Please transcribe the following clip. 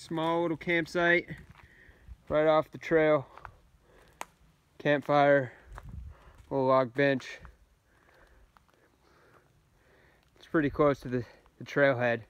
Small little campsite right off the trail. Campfire, little log bench. It's pretty close to the, the trailhead.